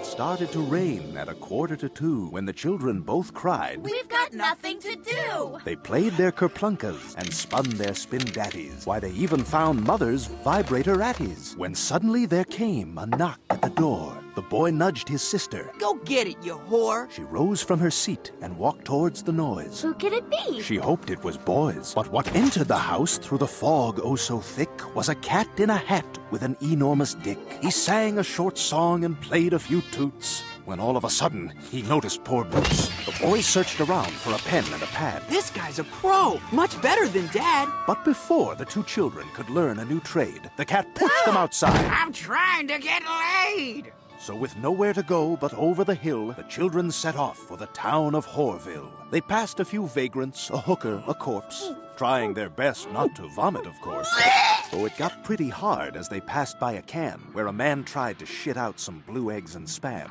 It started to rain at a quarter to two when the children both cried. We've got nothing to do. They played their kerplunkas and spun their spin daddies. Why, they even found Mother's vibrator atties. When suddenly there came a knock at the door. The boy nudged his sister. Go get it, you whore. She rose from her seat and walked towards the noise. Who could it be? She hoped it was boys. But what entered the house through the fog oh so thick was a cat in a hat with an enormous dick. He sang a short song and played a few toots. When all of a sudden, he noticed poor Boots. The boy searched around for a pen and a pad. This guy's a pro. Much better than Dad. But before the two children could learn a new trade, the cat pushed them outside. I'm trying to get laid. So, with nowhere to go but over the hill, the children set off for the town of Whoreville. They passed a few vagrants, a hooker, a corpse, trying their best not to vomit, of course. Though it got pretty hard as they passed by a can where a man tried to shit out some blue eggs and spam.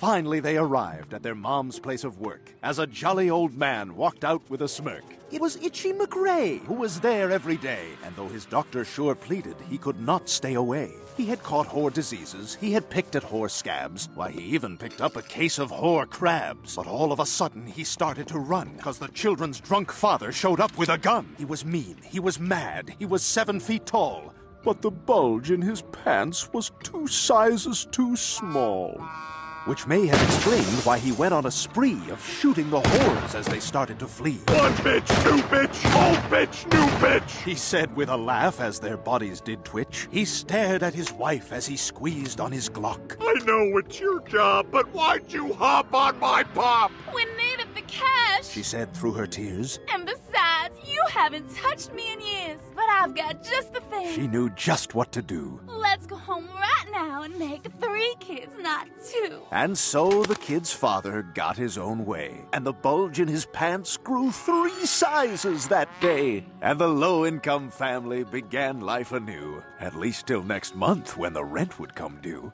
Finally, they arrived at their mom's place of work as a jolly old man walked out with a smirk. It was Itchy McGray who was there every day, and though his doctor sure pleaded, he could not stay away. He had caught whore diseases, he had picked at whore scabs, why, he even picked up a case of whore crabs. But all of a sudden, he started to run, because the children's drunk father showed up with a gun. He was mean, he was mad, he was seven feet tall, but the bulge in his pants was two sizes too small which may have explained why he went on a spree of shooting the whores as they started to flee. One bitch, new bitch, old bitch, new bitch, he said with a laugh as their bodies did twitch. He stared at his wife as he squeezed on his Glock. I know it's your job, but why'd you hop on my pop? We needed the cash. She said through her tears. And besides, you haven't touched me in years. But I've got just the thing. She knew just what to do. Let's go home right now and make three kids, not two. And so the kid's father got his own way, and the bulge in his pants grew three sizes that day. And the low income family began life anew, at least till next month when the rent would come due.